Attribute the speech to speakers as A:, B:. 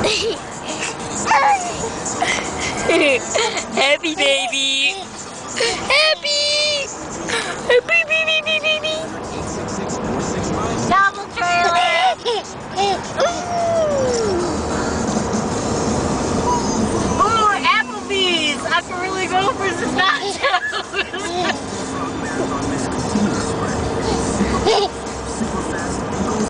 A: Happy baby. Happy. Happy baby baby baby.
B: Double trailer. I can really go for this nacho.